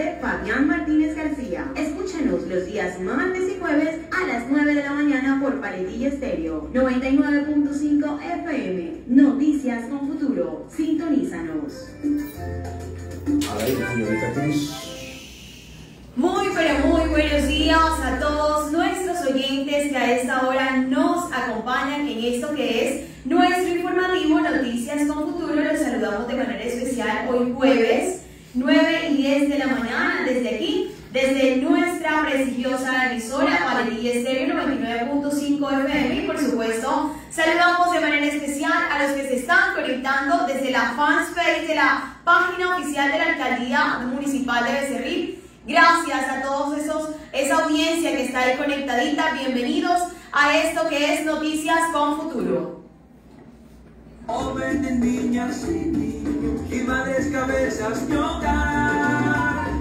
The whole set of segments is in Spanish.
de Fabián Martínez García. Escúchanos los días martes y jueves a las 9 de la mañana por Paletilla Estéreo 99.5 FM. Noticias con futuro. Sintonízanos. A ver, señorita Cris. Muy pero muy buenos días a todos nuestros oyentes que a esta hora nos acompañan en esto que es nuestro informativo Noticias con Futuro. Los saludamos de manera especial hoy jueves 9 y 10 de la mañana desde aquí, desde nuestra prestigiosa emisora Paletilla Estéreo 99.5 FM y por supuesto saludamos de manera especial a los que se están conectando desde la fanpage de la página oficial de la Alcaldía Municipal de Becerril Gracias a todos esos, esa audiencia que está ahí conectadita. Bienvenidos a esto que es Noticias con Futuro. Jóvenes, niñas y niños, y madres cabezas de hogar.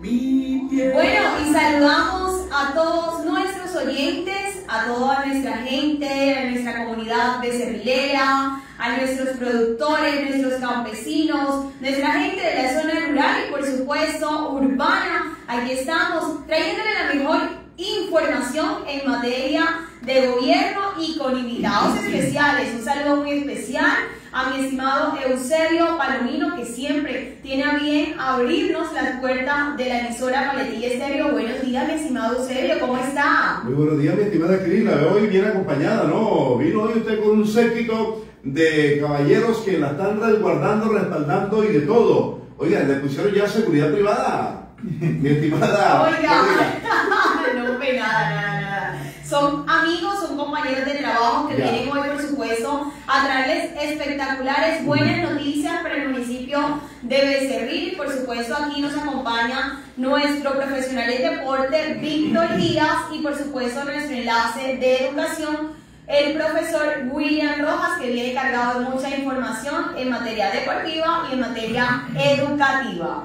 Mi tierra. Bueno, y saludamos a todos nuestros oyentes, a toda nuestra gente, a nuestra comunidad becerrilera, a nuestros productores, nuestros campesinos, nuestra gente de la zona rural y por supuesto urbana. Aquí estamos trayéndole la mejor información en materia de gobierno y con invitados especiales. Un saludo muy especial a mi estimado Eusebio Palomino, que siempre tiene a bien abrirnos las puertas de la emisora Paletilla Estéreo. Buenos días, mi estimado Eusebio, ¿cómo está? Muy buenos días, mi estimada Cris. La veo hoy bien acompañada, ¿no? Vino hoy usted con un séquito de caballeros que la están resguardando, respaldando y de todo. Oiga, le pusieron ya seguridad privada. Mi estimada. Oiga, no fue nada, nada, nada. Son amigos, son compañeros de trabajo que vienen hoy, por supuesto, a traerles espectaculares, buenas noticias para el municipio de Becerril. Y por supuesto, aquí nos acompaña nuestro profesional de deporte, Víctor Díaz, y por supuesto, nuestro enlace de educación, el profesor William Rojas, que viene cargado de mucha información en materia deportiva y en materia educativa.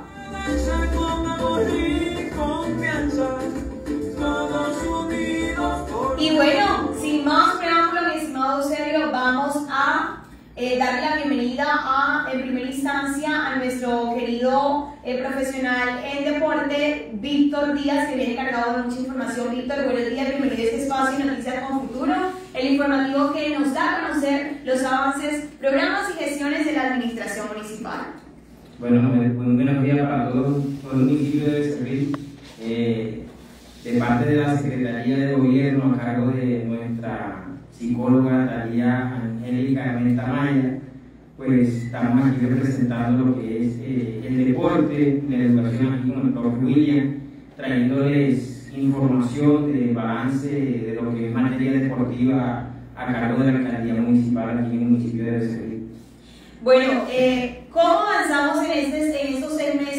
Y bueno, sin más preámbulo, mi estimado Sergio, vamos a eh, darle la bienvenida a, en primera instancia, a nuestro querido eh, profesional en deporte, Víctor Díaz, que viene cargado de mucha información. Víctor, buenos días, bienvenido a este espacio Noticias con Futuro, el informativo que nos da a conocer los avances, programas y gestiones de la administración municipal. Bueno, muy buenos días para todos, todo el municipio de Becerril. Eh, de parte de la Secretaría de Gobierno a cargo de nuestra psicóloga Talía Angélica Menta Maya, pues estamos aquí representando lo que es eh, el deporte, la educación aquí con el doctor William, trayéndoles información de balance de lo que es materia deportiva a cargo de la alcaldía municipal aquí en el municipio de Becerril. Bueno, eh, ¿cómo avanzamos en, este, en estos seis meses?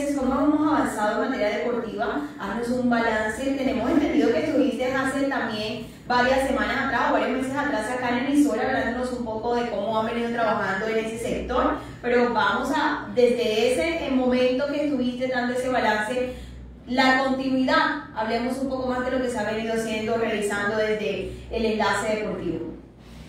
¿Cómo hemos avanzado en materia deportiva? Haznos un balance. Tenemos entendido que estuviste hace también varias semanas atrás o varios meses atrás acá en emisora hablándonos un poco de cómo han venido trabajando en ese sector, pero vamos a, desde ese momento que estuviste dando ese balance, la continuidad, hablemos un poco más de lo que se ha venido haciendo, realizando desde el enlace deportivo.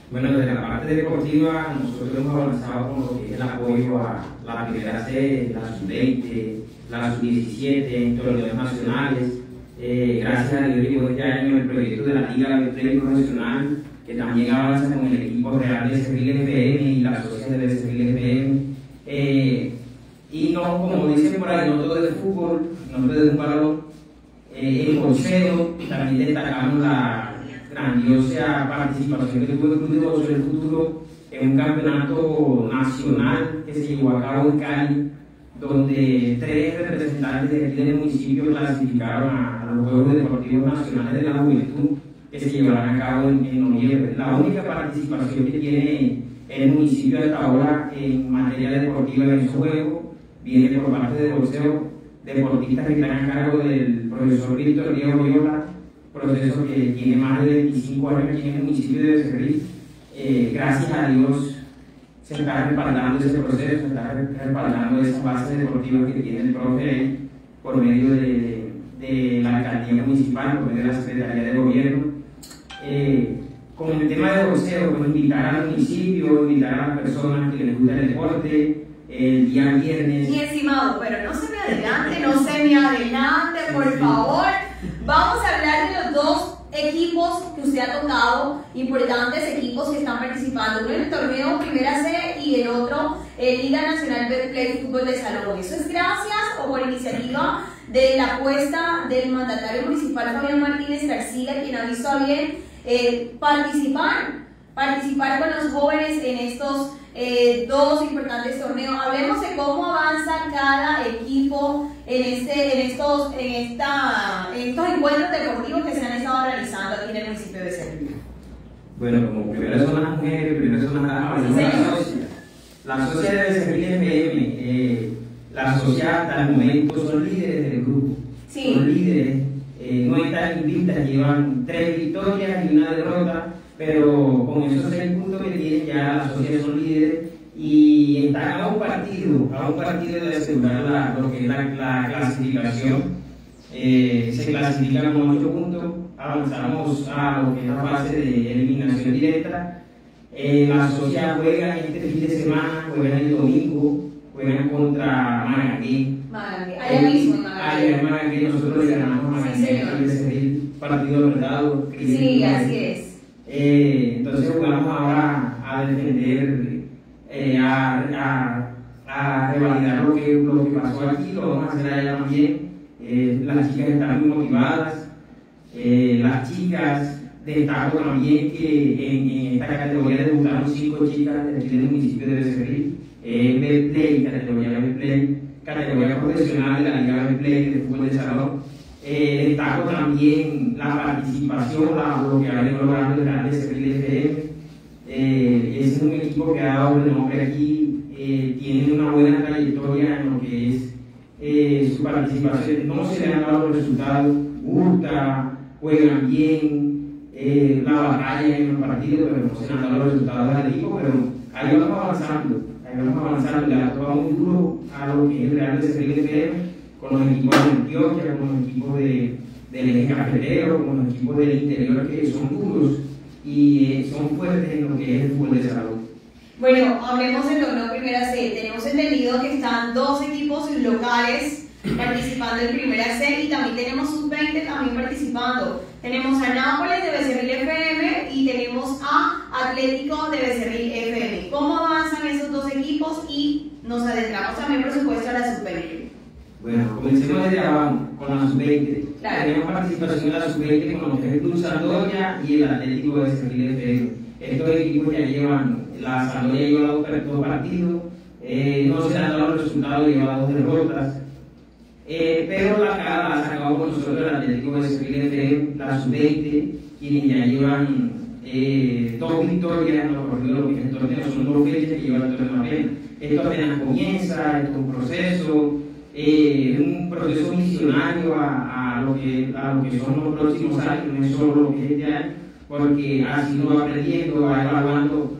Bueno, desde la parte deportiva, nosotros hemos avanzado con lo que es el apoyo a la primera C, la sub-20, la sub-17, torneos nacionales. Eh, gracias a Dios llegó este año el proyecto de la Liga Play Profesional, que también avanza con el equipo real de Sevilla FM y la asociación de Sevilla FM. Eh, y no, como dicen por ahí, no todo es fútbol, no todo es un balón. Eh, el boxeo, también destacamos la grandiosa participación del Club de Boxeo del Futuro en un campeonato nacional que se llevó a cabo en Cali, donde tres representantes de del municipio clasificaron a, a los Juegos Deportivos Nacionales de la Juventud que se llevarán a cabo en, en noviembre. La única participación que tiene el municipio hasta ahora en materia deportiva en esos juegos viene por parte de boxeo, deportistas que están a cargo del profesor Víctor Diego Viola, proceso que tiene más de 25 años aquí en el municipio de Becerril. Eh, gracias a Dios se está respaldando ese proceso, se está respaldando esa base deportiva que tiene el profe ahí, por medio de, de la alcaldía municipal, por medio de la Secretaría de Gobierno. Eh, con el tema de boxeo, pues invitar al municipio, invitar a las personas que les gusta el deporte, el día viernes. Mi estimado, pero no se me adelante, no se me adelante, por favor. Vamos a hablar de los dos equipos que usted ha tocado, importantes equipos que están participando. Uno en el torneo Primera C y el otro en Liga Nacional de Play Fútbol de Salón. Eso es gracias o por iniciativa de la apuesta del mandatario municipal Fabián Martínez García, quien ha visto a bien eh, participar, participar con los jóvenes en estos eh, dos importantes torneos. Hablemos de cómo avanza cada equipo en, este, en, estos, en, esta, en estos encuentros deportivos que se han estado realizando aquí en el municipio de Cerrillo. Bueno, como primero son las mujeres, primero son las damas, Sí, la socia. La socia debe ser el FM. Eh, la socia hasta el momento son líderes del grupo. Sí. Son líderes. Eh, no están invictas, llevan tres victorias y una derrota, pero con esos seis puntos que tienen ya las socias son líderes y están a un partido, a un partido de asegurar la- lo que es la, la clasificación. Eh, se clasifican con 8 puntos, avanzamos a lo que es la fase de eliminación directa. Eh, las socias juegan este fin de semana, juegan el domingo, juegan contra. Magallanes, allá mismo en Allá en Magallanes. Magallanes, nosotros le ganamos a Sí, ese es el partido verdadero. Sí, así es. Eh, entonces jugamos ahora a defender, eh, a, a, a revalidar lo que, lo que pasó aquí, lo vamos a hacer allá también. Eh, las chicas están muy motivadas. Eh, las chicas, destaco también que en, en esta categoría debutaron cinco chicas del municipio de Becerril. Eh, Betplay, categoría Betplay, categoría profesional de la Liga Betplay de fútbol de salón. Eh, destaco también la participación, la, venido logrando el Real Becerril FM. Eh, es un equipo que ha dado renombre aquí, eh, tiene una buena trayectoria en lo que es eh, su participación. No se le han dado resultados, gusta, juegan bien, eh, la batalla en los partidos, pero no se le han dado resultados al equipo, pero ahí vamos avanzando, ahí vamos avanzando, le ha tocado muy duro a lo que es el Real FM, con los equipos de Antioquia, con los equipos de, del eje cafetero, con los equipos del interior que son duros y eh, son fuertes en lo que es el fútbol de salud. Bueno, hablemos del torneo Primera C. Tenemos entendido que están dos equipos locales participando en Primera C y también tenemos sub-20 también participando. Tenemos a Nápoles de Becerril FM y tenemos a Atlético de Becerril FM. ¿Cómo avanzan esos dos equipos? Y nos adentramos también, por supuesto, a la sub-20. Bueno, comencemos desde abajo, con la sub-20. Claro. Tenemos participación de la sub-20 con lo que es Club Sandoña y el Atlético de Becerril FM. Estos equipos ya llevan, la Sandoña lleva dos, dos partidos, eh, no se han dado los resultados, lleva dos derrotas. Eh, pero la cara la ha sacado con nosotros el Atlético de Becerril FM, la sub-20, quienes ya llevan eh, dos victorias en los partidos que el torneo, son dos fechas que lleva el torneo apenas. Esto apenas comienza, esto es un proceso, eh, un proceso misionario a, a, lo que, a lo que son los próximos años, no es solo lo que es este año, porque así uno va aprendiendo, va evaluando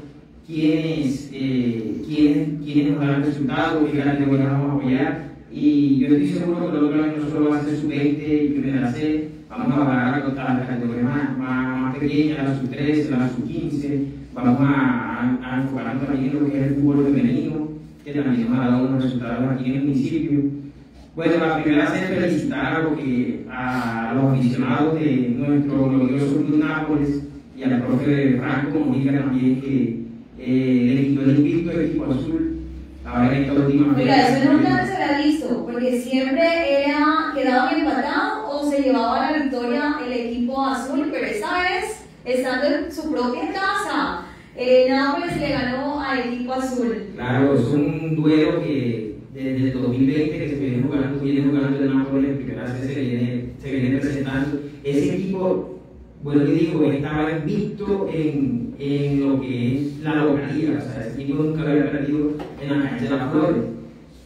quiénes, eh, quiénes, nos dan resultados, qué categorías vamos a apoyar. Y yo estoy seguro que el otro año no solo va a ser sub-20 y primera C, vamos a bajar a las categorías más, más, más pequeñas, la sub-13, la sub-15, vamos a, a, a enfocarnos también en lo que es el fútbol femenino, que también nos ha dado unos resultados aquí en el municipio. Bueno, la primera es felicitar a, lo que, a los aficionados de nuestro glorioso Club Nápoles y al profe Franco Mojica también, que eh, el equipo del invicto, el equipo azul, ahora en esta última Oiga, eso nunca se había visto, porque siempre era quedado empatado o se llevaba la victoria el equipo azul, pero esta vez, estando en su propia casa, eh, Nápoles le ganó al equipo azul. Claro, es un duelo que desde el 2020 que se viene jugando, viene jugando el Nápoles, en primera vez se viene, se viene presentando. Ese equipo, bueno, yo digo, estaba invicto en, en lo que es la localidad, o sea, ese equipo nunca había perdido en la cancha de las Flores.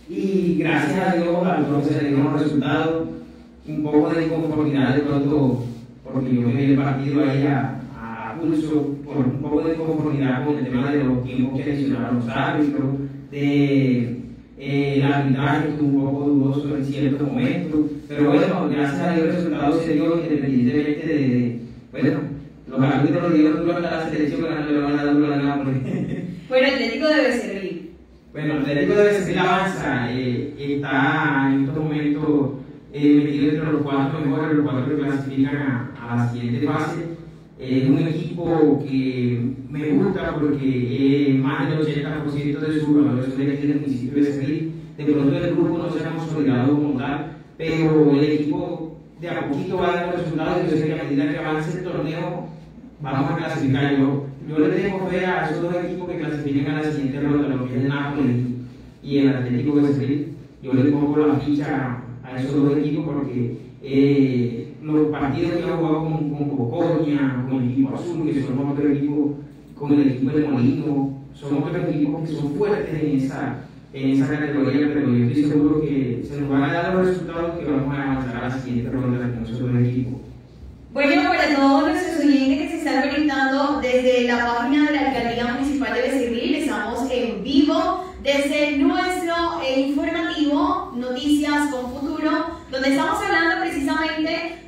Y gracias a Dios, al profe se le los resultados, un poco de inconformidad de pronto, porque yo me el partido ahí a, a pulso, por un poco de inconformidad con el tema de los tiempos que adicionaron los árbitros, de eh, el arbitraje estuvo un poco dudoso en ciertos momentos, pero bueno, gracias a Dios el resultado se dio independientemente de, de bueno, los árbitros le dieron duro a la selección, pero no le van a dar duro a Nápoles. El Atlético de Becerril. Bueno, Atlético de Becerril avanza, eh, está en estos momentos eh, metido entre los cuatro mejores, los cuatro que clasifican a, a la siguiente fase. Es un equipo que me gusta porque eh, más del 80% de sus son de aquí del municipio de Becerril. De pronto el grupo no se ha consolidado como tal, pero el equipo de a poquito va dando resultados y yo sé que a medida que avance el torneo vamos a clasificar. Yo, yo le tengo fe a esos dos equipos que clasifiquen a la siguiente ronda, lo que es el Napoli y el Atlético de Becerril. Yo le pongo la ficha a esos dos equipos porque eh, los partidos que han jugado con, con Cocoña, con el equipo azul, que son otro equipo, con el equipo de Molino, son otros equipos que son fuertes en esa, en esa categoría, pero yo estoy seguro que se nos van a dar los resultados que vamos a avanzar a la siguiente ronda con esos dos equipos. Bueno, para todos nuestros oyentes que se están conectando desde la página de la Alcaldía Municipal de Becerril, estamos en vivo desde nuestro eh, informativo Noticias con Futuro, donde estamos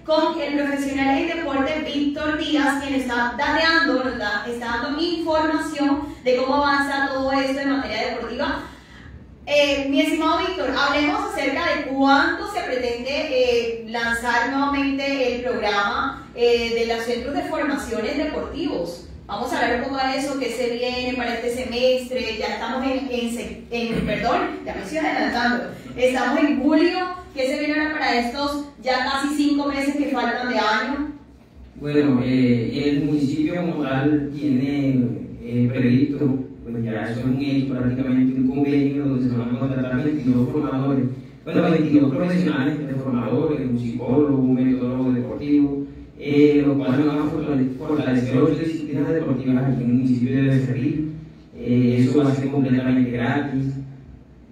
con el profesional en deporte Víctor Díaz, quien está está, está dando información de cómo avanza todo esto en materia deportiva. Eh, mi estimado Víctor, hablemos acerca de cuándo se pretende eh, lanzar nuevamente el programa eh, de los centros de formaciones deportivos. Vamos a hablar un poco de eso, qué se viene para este semestre, ya estamos en, en, en perdón, ya me estoy adelantando, estamos en julio, ¿qué se viene para estos ya casi cinco meses que faltan de año? Bueno, eh, el municipio como tal tiene eh, previsto, pues ya eso es un hecho prácticamente, un convenio donde se van a contratar 22 formadores, bueno, 22 profesionales formadores, un psicólogo, un metodólogo deportivo, eh, los cuales van a fortale- fortalecer ocho disciplinas deportivas aquí en el municipio de Becerril. Eh, eso va a ser completamente gratis.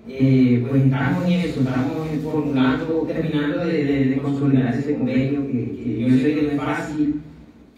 Eh, pues estamos en eso, estamos formulando, terminando de, de- de consolidar ese convenio que, que yo sé que no es fácil,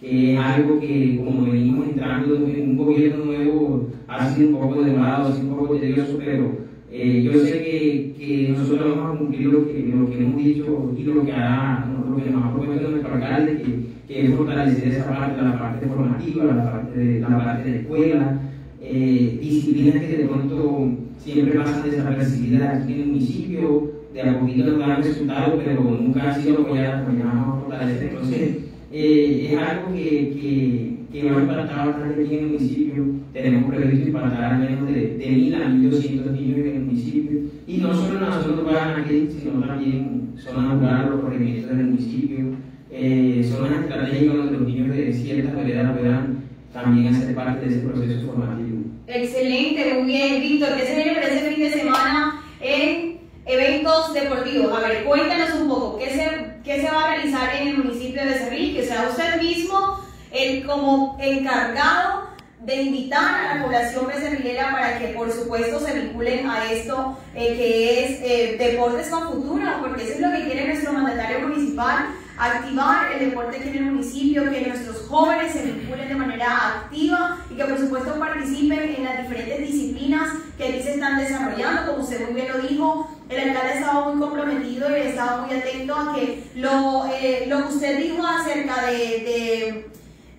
que es algo que como venimos entrando en un gobierno nuevo ha sido un poco demorado, ha sido un poco tedioso, pero eh, yo sé que, que nosotros vamos a cumplir lo que, lo que hemos dicho y lo que, hará, lo que nos ha prometido nuestro alcalde, que, que es fortalecer esa parte, la parte formativa, la parte de la parte de escuela, eh, disciplinas que de pronto siempre pasan desapercibidas aquí en el municipio, de a poquito nos dan resultados, pero nunca han sido apoyadas, pues ya vamos a fortalecer. Entonces, eh, es algo que, que, que va a impactar bastante aquí en el municipio. Tenemos previsto impactar al menos de, de 1.000 a 1.200 niños en el municipio. Y no solo en la zona urbana aquí, sino también zonas rurales, los corregimientos del municipio, eh, zonas estratégicas donde los niños de ciertas veredas puedan también hacer parte de ese proceso formativo. Excelente, muy bien, Víctor. ¿Qué se viene para ese fin de semana en eventos deportivos? A ver, cuéntanos un poco, ¿qué se, qué se va a realizar en el municipio de Becerril? Que sea usted mismo el como encargado de invitar a la población becerrilera para que por supuesto se vinculen a esto eh, que es eh, Deportes con Futuro, porque eso es lo que quiere nuestro mandatario municipal, activar el deporte aquí en el municipio, que nuestros jóvenes se vinculen de manera activa y que por supuesto participen en las diferentes disciplinas que aquí se están desarrollando, como usted muy bien lo dijo, el alcalde estaba muy comprometido y estaba muy atento a que lo, eh, lo que usted dijo acerca de, de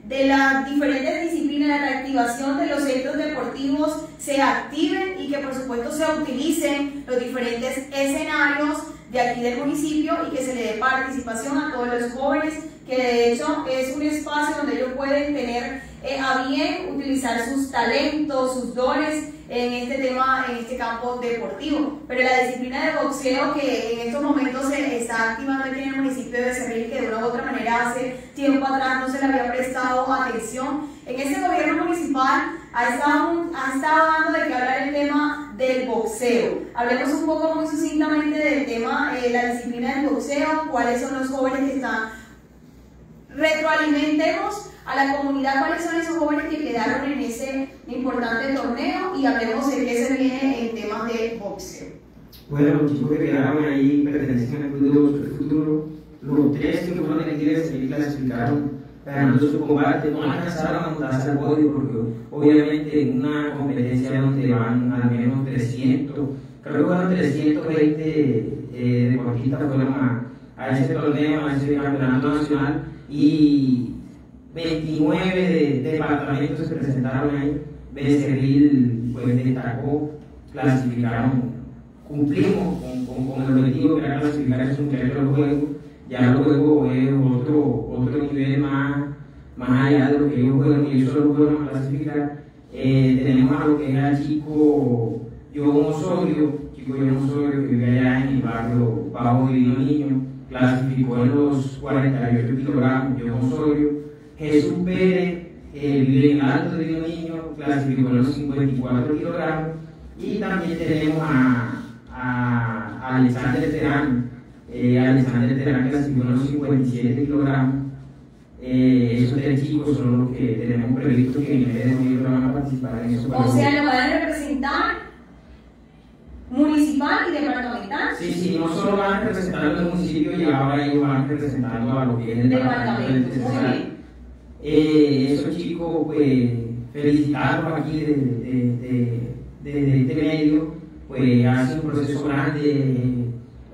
de las diferentes disciplinas, la reactivación de los centros deportivos se activen y que por supuesto se utilicen los diferentes escenarios de aquí del municipio y que se le dé participación a todos los jóvenes, que de hecho es un espacio donde ellos pueden tener eh, a bien utilizar sus talentos, sus dones en este tema, en este campo deportivo. Pero la disciplina de boxeo que en estos momentos se está activando aquí en el municipio de Becerril, que de una u otra manera hace tiempo atrás no se le había prestado atención, en este gobierno municipal ha estado, ha estado dando de qué hablar el tema del boxeo. Hablemos un poco muy sucintamente del tema, eh, la disciplina del boxeo, cuáles son los jóvenes que están retroalimentemos a la comunidad cuáles son esos jóvenes que quedaron en ese importante torneo y hablemos de qué se viene en temas de boxeo. Bueno, los chicos que quedaron ahí pertenecen al Club de Boxeo Futuro. Los tres que fueron elegidos se clasificaron ganando su combate. No alcanzaron a montarse al podio porque obviamente en una competencia donde van al menos 300, creo que fueron 320 eh, deportistas fueron a, a ese torneo, a ese campeonato nacional y 29 de, departamentos se presentaron ahí. Becerril pues destacó clasificaron, cumplimos con, con, con el objetivo que era clasificar esos muchachos al juego. Ya luego es otro, otro nivel más, más allá de lo que ellos juegan y ellos solo a clasificar. Eh, tenemos a lo que es el chico John Osorio, chico John Osorio que vive allá en el barrio Bajo de Niño, clasificó en los 48 kilogramos, John Osorio. Jesús Pérez eh, vive en el Alto de Niño, clasificó los 54 kilogramos. Y también tenemos a, a, a Alexander Terán, eh, Alexander Terán clasificó los 57 kilogramos. Eh, esos tres chicos son los que tenemos previsto que en el mes de noviembre van a participar en esos O sea, lo van a representar municipal y departamental. Sí, sí, no solo van a representar a los municipios y ahora ellos van representando a lo que es el departamento muy bien. Eh, esos chicos, pues, felicitarlos aquí de, de, de, de este medio, pues, hacen un proceso grande,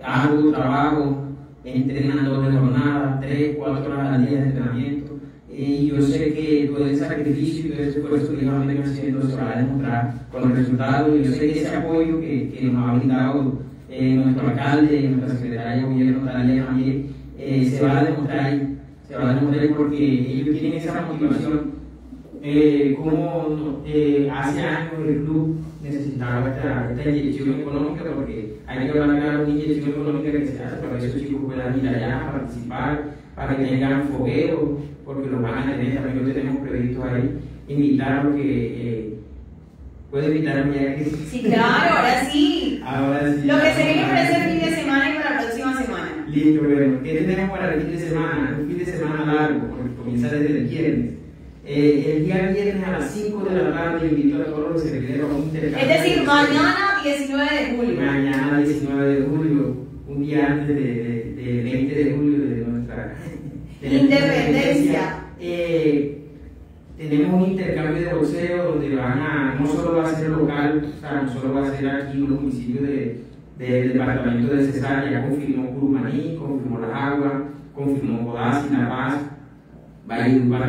arduo trabajo, entrenan doble jornada, tres, cuatro horas al día de entrenamiento. Eh, Y yo sé que todo ese sacrificio y todo ese esfuerzo que ellos han haciendo se va a demostrar con los resultados. Y yo sé que ese apoyo que, que nos ha brindado eh, nuestro alcalde, nuestra secretaria de gobierno, Talía también, eh, se va a demostrar a ahí porque ellos tienen esa motivación. Eh, como eh, hace años el club necesitaba esta, esta inyección económica porque hay que hablar de una inyección económica que se hace para que esos chicos puedan ir allá, participar, para que tengan fogueo, porque lo van a tener, también lo tenemos previsto ahí, invitar a lo que eh, puede invitarme ya que Sí, claro, ahora sí. ahora sí. Lo que se viene para este fin de semana y para. Listo, bueno, ¿qué tenemos para el fin de semana? Un fin de semana largo, porque comienza desde el viernes. Eh, el día viernes a las 5 de la tarde invito a todos los secretarios a un intercambio. Es decir, mañana 19 de julio. Mañana 19 de julio, un día antes de, de, de 20 de julio de nuestra de Independencia. Eh, tenemos un intercambio de boxeo donde van a, no solo va a ser local, o sea, no solo va a ser aquí en los municipios de, del departamento de Cesar, ya confirmó Curumaní, confirmó La Agua, confirmó Codazzi, La Paz,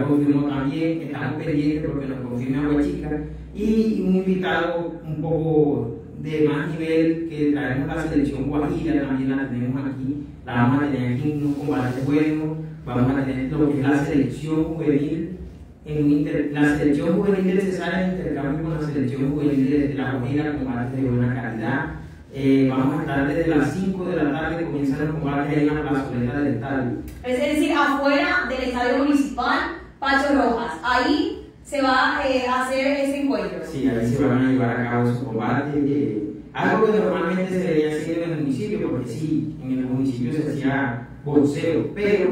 confirmó también, estamos pendientes porque nos confirma Huachica, y un invitado un poco de más nivel que traemos la selección Guajira, también la tenemos aquí, la vamos a tener aquí unos combates buenos, vamos a tener lo que es la selección juvenil, en inter- la selección juvenil de Cesar en intercambio con la selección juvenil de, de la Guajira, combates de buena calidad. Eh, vamos a estar desde las 5 de la tarde, comienzan los combates ahí en la plazoleta del estadio. Es decir, afuera del estadio municipal Pacho Rojas. Ahí se va eh, a hacer ese encuentro. Sí, a ver si van a llevar a cabo esos combates. eh, algo que normalmente se venía haciendo en el municipio, porque sí, en el municipio se hacía boxeo, pero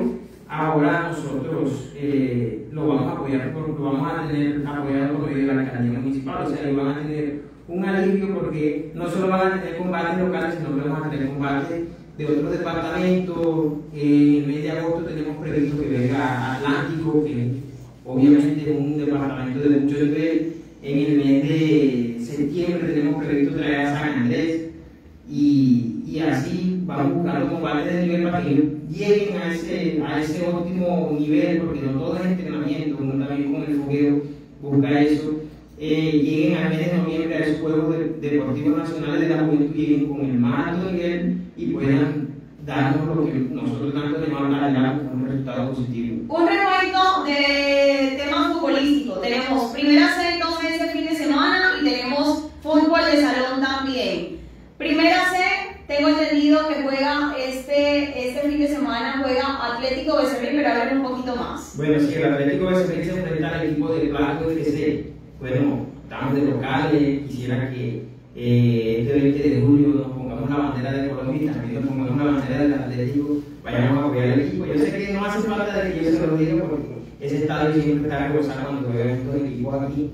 ahora nosotros eh, lo vamos a apoyar, por- lo vamos a tener apoyado por medio de la alcaldía municipal, o sea, ahí van a tener un alivio porque no solo van a tener combates locales, sino que vamos a tener combates de otros departamentos. En el mes de agosto tenemos previsto que venga Atlántico, que obviamente es un departamento de mucho nivel. En el mes de septiembre tenemos previsto traer a San Andrés y, y así vamos buscando combates de nivel para que lleguen a ese, a ese óptimo nivel, porque no todo es entrenamiento, también con el fogueo busca eso. Eh, lleguen al mes de noviembre a esos Juegos de- Deportivos Nacionales de la Juventud, lleguen con el alto nivel y puedan darnos lo que nosotros tanto tenemos a dar un resultado positivo. Un recuento de temas futbolísticos. Tenemos primera C entonces este fin de semana y tenemos fútbol de salón también. Primera C, tengo entendido que juega este, este fin de semana, juega Atlético Becerril, pero hablen un poquito más. Bueno, si el Atlético de Sevilla se enfrenta al equipo de Plato FC, bueno, estamos de locales, quisiera que eh, este 20 de julio nos pongamos la bandera de Colombia y también nos pongamos la bandera del Atlético, vayamos a apoyar al equipo. Yo sé que no hace falta de que yo se lo diga porque ese estadio siempre está rebosado cuando juegan estos equipos aquí.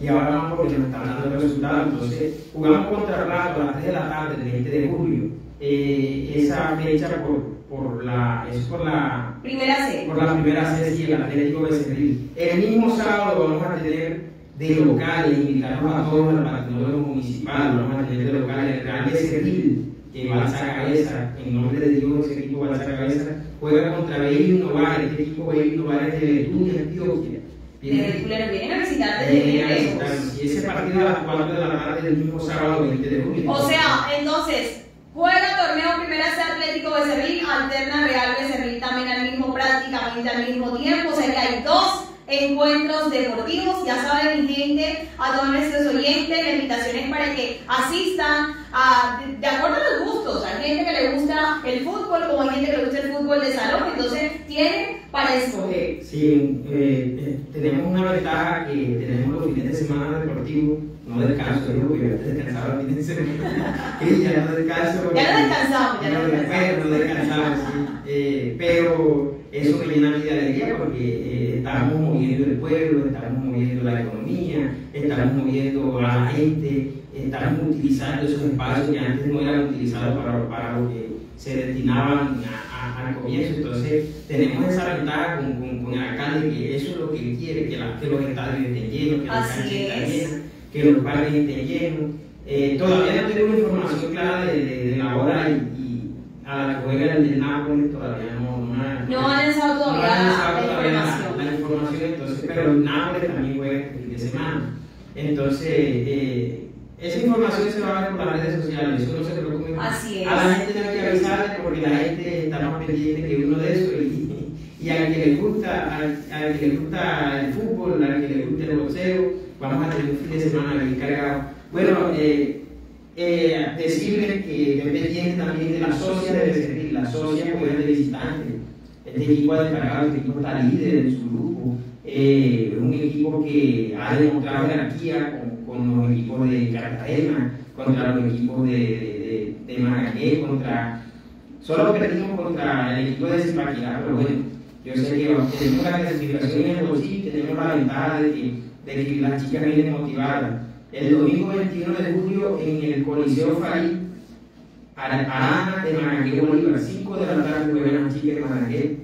Y ahora vamos porque nos están dando el resultado. Entonces, jugamos contra Plato a las 3 de la tarde, el 20 de julio. Eh, esa fecha por, por la, es por la Primera C. por la primera vez y el Atlético Becerril. El mismo sábado vamos a tener de local, invitarnos a todos al patrimonio municipal, vamos a tener de local el Real Becerril, que va a esa cabeza, en nombre de Dios, ese equipo va a esa cabeza, juega contra Bello Novares, este equipo Bello Novares de Betún y Antioquia. Desde el culero vienen a visitar desde Vienen bien a lejos. visitarnos. Y ese partido a las 4 de la tarde del mismo sábado 20 de. O sea, entonces, juega torneo Primera C Atlético Becerril, alterna Real Becerril también al mismo, prácticamente al mismo tiempo. O sea que hay dos encuentros deportivos. Ya saben, mi gente, a todos nuestros oyentes, la invitación es para que asistan a, de, acuerdo a los gustos. Hay gente que le gusta el fútbol, como hay gente que le gusta el fútbol de salón, entonces tienen para escoger. Sí, eh, eh, tenemos una ventaja que tenemos los fines de semana deportivos, no descanso, yo antes descansaba los fines de semana, ya no descanso. Ya no descansamos, ya no Pero descansamos. no descansamos, sí. Eh, pero eso me llena a mí de alegría porque eh, estamos moviendo el pueblo, estamos moviendo la economía, estamos moviendo a la gente, estamos utilizando esos espacios que antes no eran utilizados para, para lo que se destinaban a- a- al comienzo. Entonces, tenemos esa ventaja con, con, con el alcalde que eso es lo que él quiere, que, la- que los estadios estén llenos, que las canchas estén es. llenas, que los parques estén llenos. Eh, todavía no tengo una información clara de, de- de la hora y, y a la que juega el del Nápoles todavía no, no, han lanzado todavía no la- información. la información, entonces, pero el Nápoles también juega este fin de semana. Entonces, eh, esa información se va a ver por las redes sociales, eso no se preocupen. Así es. A la gente hay que avisarle porque la gente está más pendiente que uno de eso y, y al que le gusta, al, al que le gusta el fútbol, al que le gusta el boxeo, vamos a tener un fin de semana bien cargado. Bueno, eh, eh, decirles que estén pendientes también de la socia de Becerril, la socia juega de visitante. Este equipo ha descargado, este equipo está líder en su grupo, eh, un equipo que ha demostrado jerarquía con, los equipos de Cartagena, contra los equipos de, de, de, contra... Solo perdimos contra el equipo de Zipaquirá, pero bueno, yo sé que tenemos la clasificación en el bolsillo, tenemos la ventaja de que, de que las chicas vienen motivadas. El domingo 21 de julio en el Coliseo Farid, Arana de Marrakech, Bolívar, 5 de la tarde juegan las chicas de Marrakech.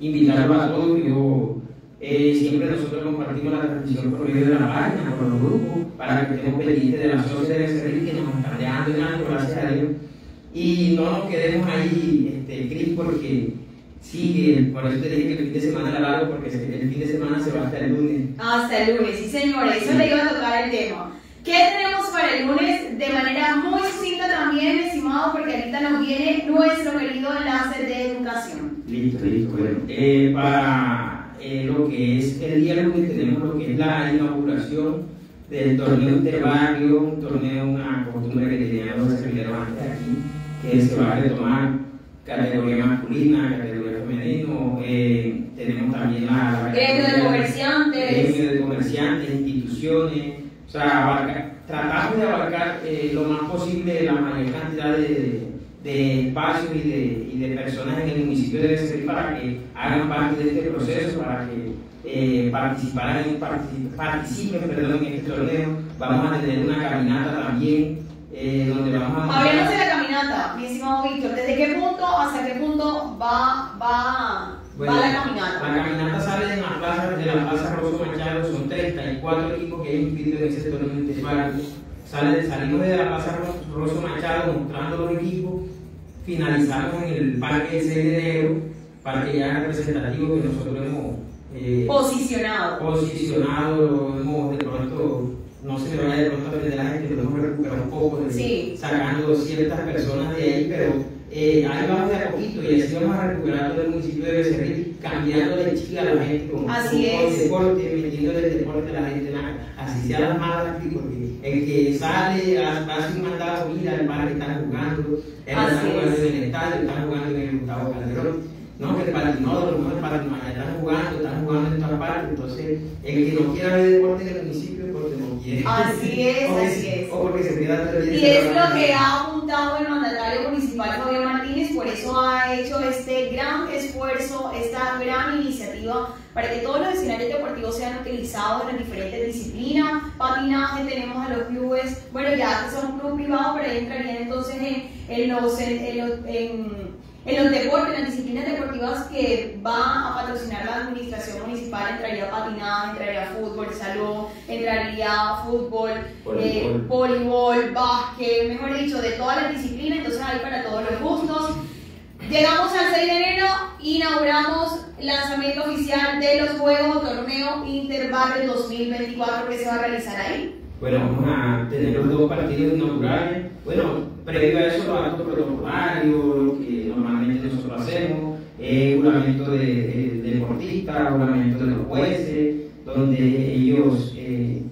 Invitarlos a todos, yo eh, siempre nosotros compartimos la transmisión por medio de la página, por los grupos, para que estemos pendientes de las socias de Becerril que nos están dejando algo, gracias a Dios. Y no nos quedemos ahí, este, Cris, porque sigue, por eso te dije que el fin de semana era largo, porque el fin de semana se va hasta el lunes. Hasta el lunes, sí señores, eso le iba a tocar el tema. ¿Qué tenemos para el lunes? De manera muy sucinta también, estimado, porque ahorita nos viene nuestro querido enlace de educación. Listo, listo. Bueno, eh, para eh, lo que es el día lunes tenemos lo que es la inauguración del torneo interbarrio, un torneo, una costumbre que tenían los servidores antes aquí, que se va a retomar categoría masculina, categoría femenino, eh, tenemos también la, Gremio de comerciantes. gremio de comerciantes, instituciones, o sea, abarca- tratamos de abarcar eh, lo más posible la mayor cantidad de, de espacios y de, y de personas en el municipio de Becerril para que hagan parte de este proceso, para que eh, participaran en- partici- participen perdón, en este torneo. Vamos a tener una caminata también, eh, donde vamos a... De la caminata, mi estimado Víctor. ¿Desde qué punto hasta qué punto va, va, Bueno, va la caminata? La caminata sale de la plaza, de la plaza Rosso Machado, son 34 equipos que hay inscritos en ese torneo interbarrio. Sale, salimos de la plaza Ro- Rosso Machado mostrando los equipos, finalizamos en el parque de enero, parque ya representativo que nosotros hemos eh, Posicionado. posicionado, hemos de pronto, no se me vaya de pronto a perder la gente, pero hemos recuperado un poco, de- Sí. sacando ciertas personas de ahí, pero eh, ahí vamos de a poquito y así vamos a recuperar todo el municipio de Becerril, cambiándole chica a la gente con, Así es. deporte, metiéndole el deporte a la gente, así sea las malas, porque el que sale, hace hace un mandado, mira, el parque están jugando, Así están jugando es. en el estadio, están jugando en el Gustavo Calderón. No, que el patinódromo, no, el patinódromo, están jugando, están jugando en todas partes. Entonces, el que no quiera ver deporte en el municipio es porque no quiere. Así es, así es. O porque se queda Y es lo que ha el mandatario municipal Fabián Martínez, por eso ha hecho este gran esfuerzo, esta gran iniciativa para que todos los escenarios deportivos sean utilizados en las diferentes disciplinas. Patinaje, tenemos a los clubes, bueno, ya son un club privado, pero ahí entrarían entonces en, en los, en, en- los deportes, en las disciplinas deportivas que va a patrocinar la administración municipal, entraría patinaje, entraría fútbol, salón, entraría fútbol, eh, Voleibol. voleibol, básquet, mejor dicho, de todas las disciplinas, entonces hay para todos los gustos. Llegamos al 6 de enero, inauguramos lanzamiento oficial de los Juegos o Torneo Interbarrio 2024 que se va a realizar ahí. Bueno, vamos a tener los dos partidos inaugurales. Bueno, previo a eso, los actos protocolarios que normalmente nosotros hacemos, eh, juramento de, de, de deportistas, juramento de los jueces, donde ellos eh,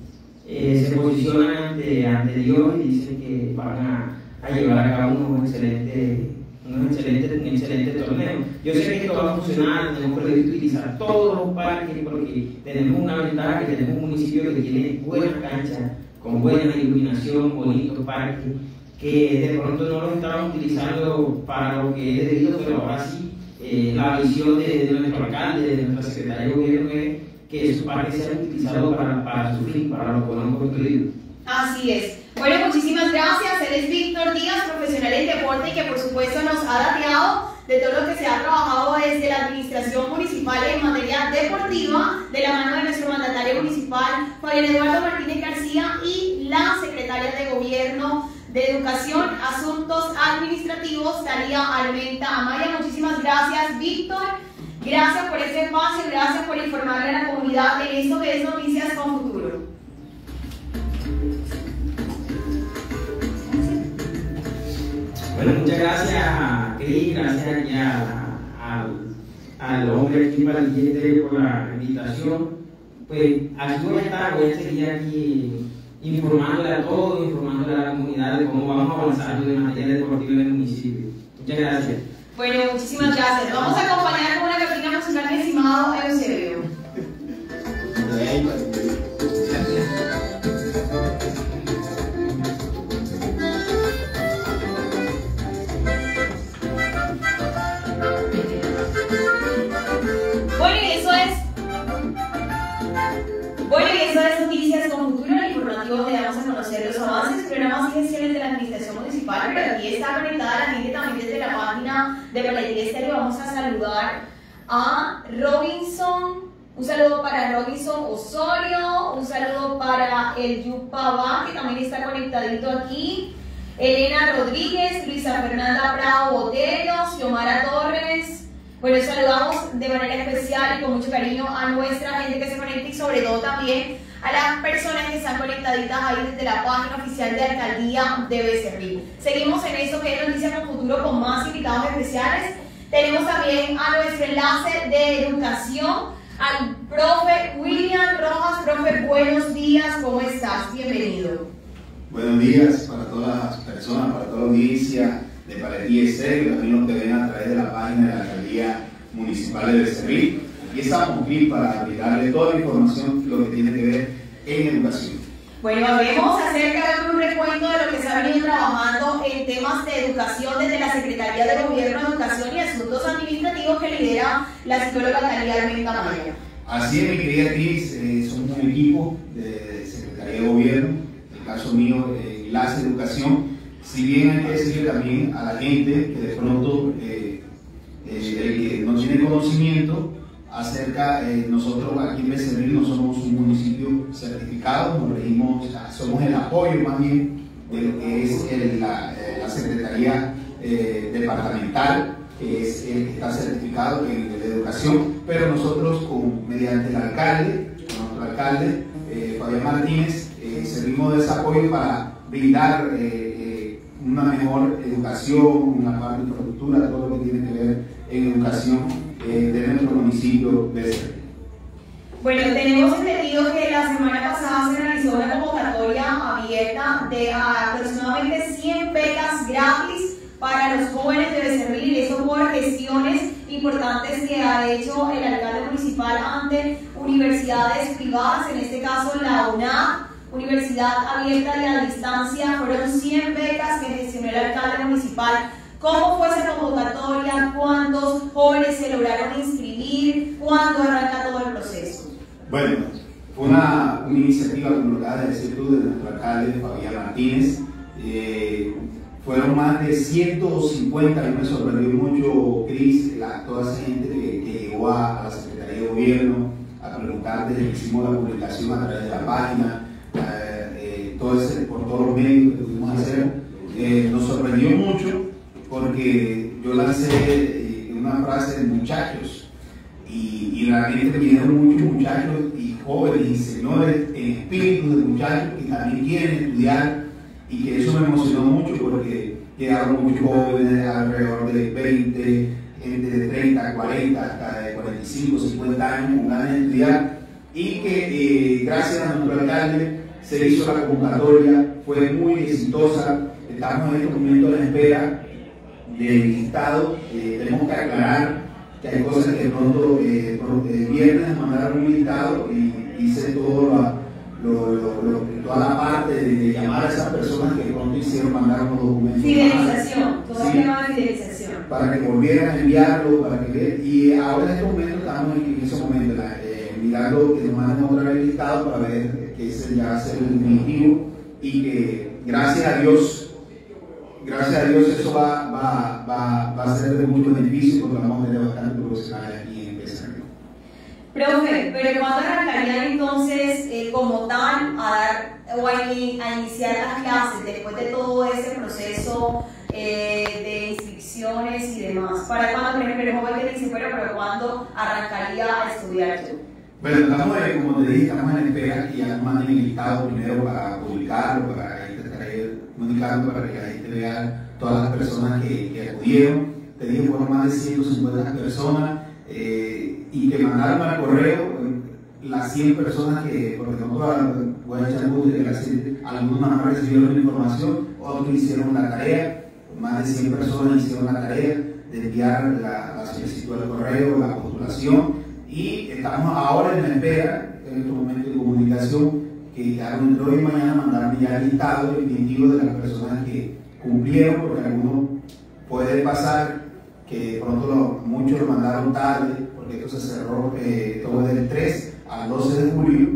eh, se posicionan ante, ante Dios y dicen que van a, a llevar a cabo un excelente, un excelente, un excelente torneo. Yo sé que esto va a funcionar, tenemos previsto utilizar todos los parques porque tenemos una ventaja que tenemos un municipio que tiene buenas canchas, con buena iluminación, bonitos parques, que de pronto no los estamos utilizando para lo que es debido, pero ahora sí, eh, la visión de, de nuestro alcalde, de nuestra secretaria de gobierno es que esos parques sean utilizados para, para su fin, para lo que hemos construido. Así es. Bueno, muchísimas gracias. Él es Víctor Díaz, profesional en deporte que por supuesto nos ha dateado de todo lo que se ha trabajado desde la administración municipal en materia deportiva, de la mano de nuestro mandatario municipal, Fabián Eduardo Martínez García, y la secretaria de Gobierno de Educación, Asuntos Administrativos, Talía Almenta Amaya. Muchísimas gracias, Víctor. Gracias por este espacio, gracias por informarle a la comunidad en esto que es Noticias con Futuro. Bueno, muchas gracias, Cris, gracias ya al, al hombre aquí para el por la invitación. Pues aquí voy a estar, voy a seguir aquí informándole a todos, informándole a la comunidad de cómo vamos avanzando en materia deportiva en el municipio. Muchas gracias. Bueno, muchísimas gracias. Vamos a acompañar con una cortina musical, mi estimado Eusebio. Gestiones de la Administración Municipal. Pero aquí está conectada la gente también desde la página de Paletería Estéreo. Vamos a saludar a Robinson. Un saludo para Robinson Osorio, un saludo para el Yupaba, que también está conectadito aquí. Elena Rodríguez, Luisa Fernanda Bravo Botellos, Xiomara Torres. Bueno, saludamos de manera especial y con mucho cariño a nuestra gente que se conecta y sobre todo también a las personas que están conectaditas ahí desde la página oficial de Alcaldía de Becerril. Seguimos en esto que es Noticias con Futuro con más invitados especiales. Tenemos también a nuestro enlace de educación, al profe William Rojas. Profe, buenos días, ¿cómo estás? Bienvenido. Buenos días para todas las personas, para toda la audiencia de Paletía Estéreo, también los que ven a través de la página de la Alcaldía Municipal de Becerril. Aquí estamos aquí para brindarle toda la información lo que tiene que ver en educación. Bueno, vamos a hacer cada un recuento de lo que se ha venido trabajando en temas de educación desde la Secretaría de Gobierno de Educación y Asuntos Administrativos que lidera la psicóloga Talía Armenta Maya. Así es, mi querida Cris, eh, somos un equipo de Secretaría de Gobierno, en el caso mío, eh, Enlace de Educación. Si bien hay que decirle también a la gente que de pronto eh, eh, no tiene conocimiento acerca, eh, nosotros aquí en Becerril no somos un municipio certificado, nos regimos, somos el apoyo más bien de lo que es eh, la Secretaría eh, Departamental, que es el que está certificado en educación, pero nosotros con, mediante el alcalde, nuestro alcalde, eh, Fabián Martínez, servimos de ese apoyo para brindar una mejor educación, una de infraestructura, todo lo que tiene que ver en educación eh, de nuestro municipio de Becerril. Bueno, tenemos entendido que la semana pasada se realizó una convocatoria abierta de aproximadamente 100 becas gratis para los jóvenes de Becerril eso por gestiones importantes que ha hecho el alcalde municipal ante universidades privadas, en este caso la UNAP, Universidad Abierta y a Distancia, fueron 100 becas que gestionó el alcalde municipal. ¿Cómo fue esa convocatoria? ¿Cuántos jóvenes se lograron inscribir? ¿Cuándo arranca todo el proceso? Bueno, fue una, una iniciativa, como lo acabas de decir tú, de nuestro alcalde Fabián Martínez. Eh, fueron más de 150, a mí me sorprendió mucho, Cris, toda esa gente que, llegó a, la Secretaría de Gobierno a preguntar desde que hicimos la publicación a través de la página, eh, todo ese- por todos los medios que pudimos hacer. Eh, nos sorprendió mucho porque yo lancé una frase de muchachos y y, y realmente vinieron muchos muchachos y jóvenes y señores en espíritu de muchachos que también quieren estudiar y que eso me emocionó mucho porque llegaron muchos jóvenes alrededor de 20, gente de 30, 40, hasta de 45, 50 años con ganas estudiar y que eh, gracias a nuestro alcalde se hizo la convocatoria, fue muy exitosa, estamos en este momento la espera del listado, eh, tenemos que aclarar que hay cosas que de pronto eh, eh, viernes mandaron un listado y hice todo la- lo- lo- lo- toda la parte de, de llamar a esas personas que de pronto hicieron, mandaron los documentos. Fidelización, todo el Sí de fidelización. para que volvieran a enviarlo, para que. Y ahora en este momento estamos en, ese momento, la- eh, mirando que nos manden otra vez el listado para ver que ese ya va a ser el definitivo y que gracias a Dios, gracias a Dios eso va, va, va, va a ser de mucho beneficio porque vamos a tener bastante profesionales aquí en área. Profe, pero ¿cuándo arrancarían entonces eh, como tal a dar o a, in- a iniciar las clases después de todo ese proceso eh, de inscripciones y demás? ¿Para cuándo, por ejemplo, el joven que dice, bueno, pero cuándo arrancaría a estudiar yo? Bueno, estamos, eh, como te dije, estamos en espera que ya nos manden el listado primero para publicarlo, para comunicando, para que la gente vea todas las personas que, acudieron. Te dije, fueron más de 150 personas eh, y que mandaron al correo eh, las 100 personas que, porque no todas, voy a echar de que las 100, algunos más recibieron la información, otros hicieron la tarea, más de 100 personas hicieron la tarea de enviar la, la solicitud al correo, la postulación y estamos ahora en la espera, en estos momentos de comunicación, entre hoy y mañana mandarme ya el listado definitivo de las personas que cumplieron, porque algunos puede pasar que de pronto lo- muchos lo mandaron tarde, porque esto se cerró eh, todo del 3 al 12 de julio.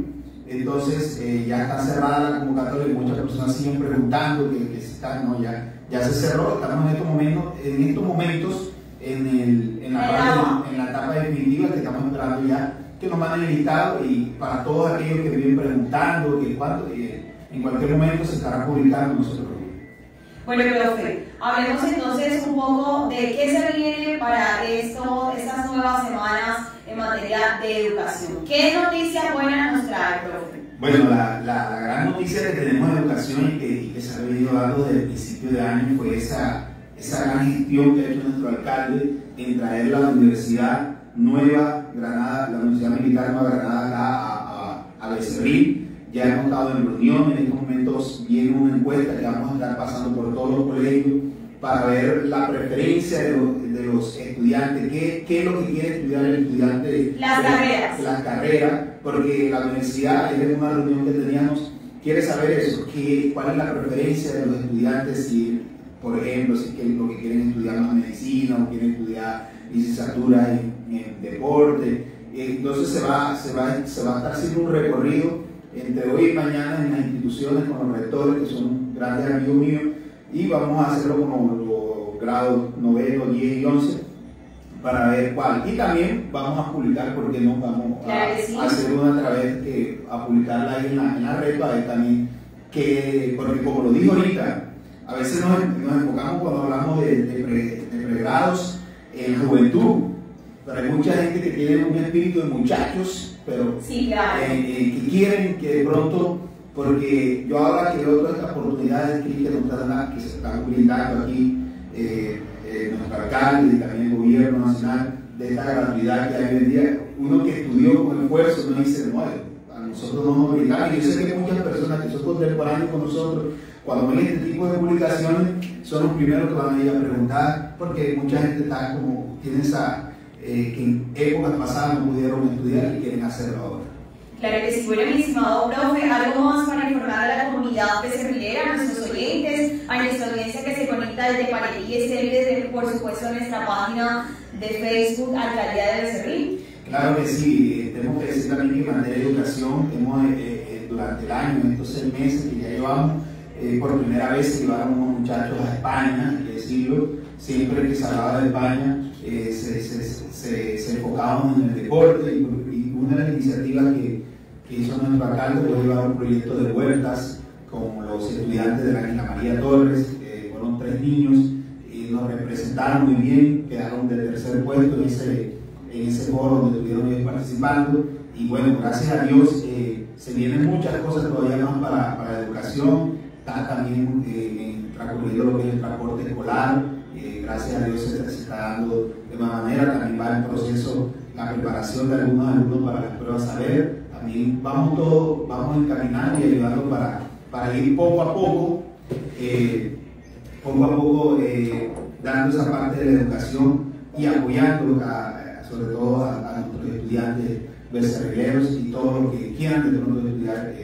Entonces eh, ya está cerrada la convocatoria y muchas personas siguen preguntando que, que si está, no, ya, ya se cerró. Estamos en estos momentos, en estos momentos en, el, en, la, en la etapa definitiva que estamos esperando ya que nos manden el listado y para todos aquellos que vienen preguntando que cuánto, eh, en cualquier momento se estará publicando nosotros. Bueno, profe, hablemos entonces un poco de qué se viene para esto, estas nuevas semanas en materia de educación. ¿Qué noticias buenas nos trae, profe? Bueno, la, la- la gran noticia que tenemos en educación y que, y que se ha venido dando desde el principio de año fue esa, esa gran gestión que ha hecho nuestro alcalde en traer la Universidad Nueva Granada, la Universidad Militar Nueva Granada acá a, a, a Becerril. Ya hemos estado en reunión, en estos momentos viene una encuesta que vamos a estar pasando por todos los colegios para ver la preferencia de los, de los estudiantes, qué, qué es lo que quiere estudiar el estudiante. Las de- carreras. las carreras, porque la universidad, en una reunión que teníamos, quiere saber eso, que, cuál es la preferencia de los estudiantes, si, por ejemplo, si quieren, lo que quieren estudiar más medicina o quieren estudiar licenciatura en, en deporte. Entonces se va, se, va, se va a estar haciendo un recorrido entre hoy y mañana en las instituciones con los rectores, que son grandes amigos míos, y vamos a hacerlo como los grados noveno, 10 y 11 para ver cuál. Y también vamos a publicar, porque no vamos a, Claro sí. a hacer una a través que a publicarla ahí en la, en la red para ver también que, porque como lo dijo ahorita, a veces nos, nos enfocamos cuando hablamos de, de, pre- de pregrados en juventud, pero hay mucha gente que tiene un espíritu de muchachos, pero Sí, claro. eh, eh, que quieren que de pronto, porque yo ahora que veo todas estas oportunidades que, que, nos están- que se están brindando aquí, eh, eh, nuestro alcalde y también el gobierno nacional, de esta gratuidad que hay hoy en día, uno que estudió con esfuerzo no dice, no, a nosotros no nos brindan, y yo sé que muchas personas que son contemporáneos con nosotros, cuando ven este tipo de publicaciones, son los primeros que van a ir a preguntar, porque mucha gente está como, tiene esa, eh, que en épocas pasadas no pudieron estudiar y quieren hacerlo ahora. Claro que sí, bueno, mi estimado profe, algo más para informar a la comunidad becerrilera, a nuestros oyentes, a nuestra audiencia que se conecta desde Parerí y desde, por supuesto, nuestra página de Facebook, Alcaldía de Becerril. Claro que sí, eh, tenemos que decir también que en materia de educación, hemos, eh, eh, durante el año, estos seis meses que ya llevamos, eh, por primera vez se llevaron unos muchachos a España, que decirlo, siempre que se hablaba de España eh, se, se, se, se enfocaban en el deporte y, y una de las iniciativas que, que hizo nuestro alcalde fue llevar un proyecto de huertas con los estudiantes de la Ángela María Torres, eh, fueron tres niños y nos representaron muy bien, quedaron de tercer puesto en ese, en ese foro donde estuvieron participando. Y bueno, gracias a Dios eh, se vienen muchas cosas todavía más para, para la educación. Está también eh, transcurriendo lo que es el transporte escolar. Eh, gracias a Dios se, está dando de una manera. También va el proceso, la preparación de algunos alumnos para las pruebas saber. También vamos todos, vamos encaminando y ayudando para, para ir poco a poco, eh, poco a poco eh, dando esa parte de la educación y apoyando sobre todo a, nuestros estudiantes becerrileros y todos los que quieran de pronto estudiar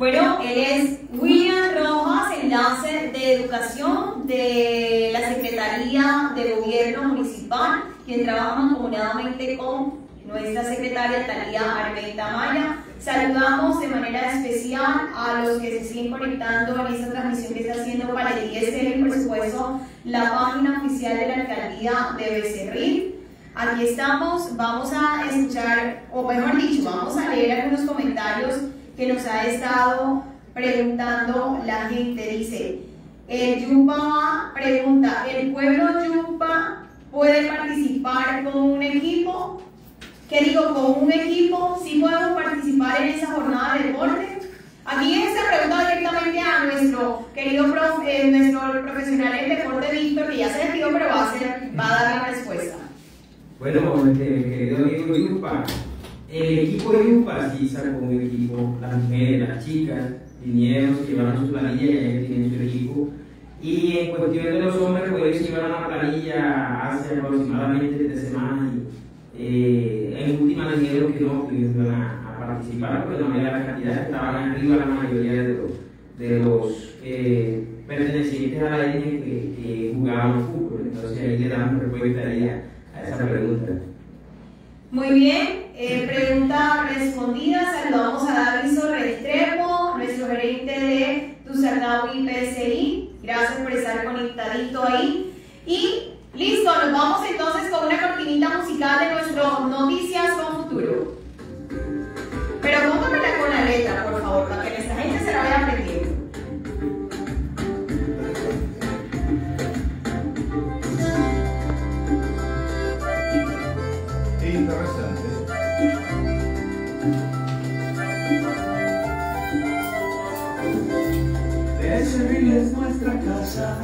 bueno, él es William Rojas, enlace de educación de la Secretaría de Gobierno Municipal, quien trabaja mancomunadamente con nuestra secretaria Talía Armenta Maya. Saludamos de manera especial a los que se siguen conectando en esta transmisión que está haciendo para el ISL por supuesto la página oficial de la alcaldía de Becerril. Aquí estamos, vamos a escuchar, o mejor dicho, vamos a leer algunos comentarios que nos ha estado preguntando la gente. Dice, el Yupa pregunta, ¿el pueblo Yupa puede participar con un equipo? ¿Qué digo? ¿Con un equipo? ¿Sí podemos participar en esa jornada de deporte? Aquí se pregunta directamente a nuestro querido eh, nuestro profesional en deporte Víctor, que ya se despidió, pero va a, hacer, va a dar la respuesta. Bueno, este, querido amigo Yupa, el equipo de Yupa sí sacó un equipo, las mujeres, las chicas, vinieron, se llevaron su planilla y ellos tienen su equipo. Y en cuestión de los hombres, pues ellos llevaron una planilla hace aproximadamente tres semanas. Y, eh, en última dijeron que no pudieron a, a, participar, porque no era la cantidad que estaban arriba la mayoría de los, de los eh, pertenecientes a la etnia que, que jugaban fútbol. Entonces ahí le damos respuesta a esa pregunta. Muy bien, eh, pregunta respondida. Saludamos a David Restrepo, nuestro gerente de Tuzardawi PSI. Gracias por estar conectadito ahí. Y listo, nos vamos entonces con una cortinita musical de nuestro Noticias Becerril es nuestra casa,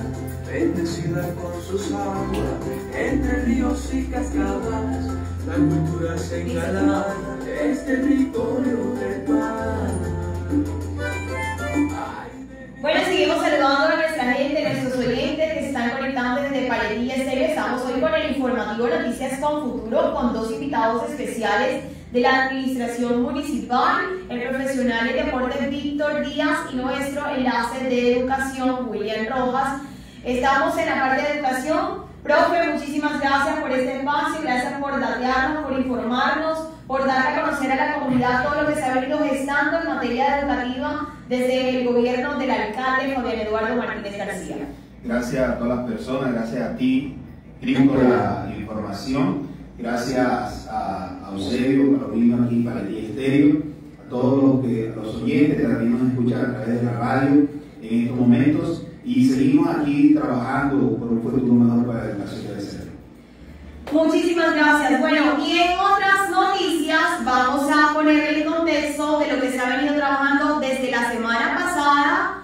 bendecida con sus aguas, entre ríos y cascadas, la cultura se engala, es territorio del. Bueno, seguimos saludando a nuestra gente, nuestros oyentes que están conectando desde Paletilla Estéreo. Estamos hoy con el informativo Noticias con Futuro con dos invitados especiales de la Administración Municipal, el profesional en deportes Víctor Díaz y nuestro enlace de educación William Rojas. Estamos en la parte de educación. Profe, muchísimas gracias por este espacio, gracias por datearnos, por informarnos, por dar a conocer a la comunidad todo lo que se ha venido gestando en materia educativa desde el gobierno del alcalde Fabián Eduardo Martínez García. Gracias a todas las personas, gracias a ti, Cris, por la información, gracias a, a Eusebio, por vino aquí para el Estéreo, a todos los, que, los oyentes que también nos escuchan a través de la radio en estos momentos y seguimos aquí trabajando por un futuro mejor para la educación de ser. Muchísimas gracias. Bueno, y en otras noticias vamos a poner el contexto de lo que se ha venido trabajando desde la semana pasada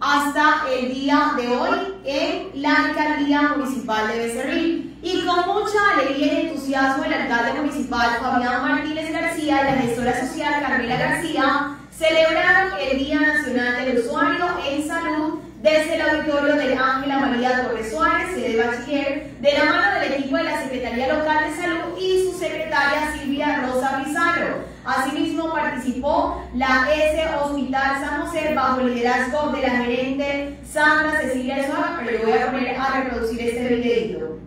hasta el día de hoy en la alcaldía municipal de Becerril. Y con mucha alegría y entusiasmo el alcalde municipal Fabián Martínez García y la gestora social Carmela García celebraron el Día Nacional del Usuario en Salud desde el auditorio de Ángela María Torres Suárez, sede bachiller, de la mano del equipo de la Secretaría Local de Salud y su secretaria Silvia Rosa Pizarro. Asimismo participó la S Hospital San José bajo el liderazgo de la gerente Sandra Cecilia Suárez, pero yo voy a poner a reproducir este videito.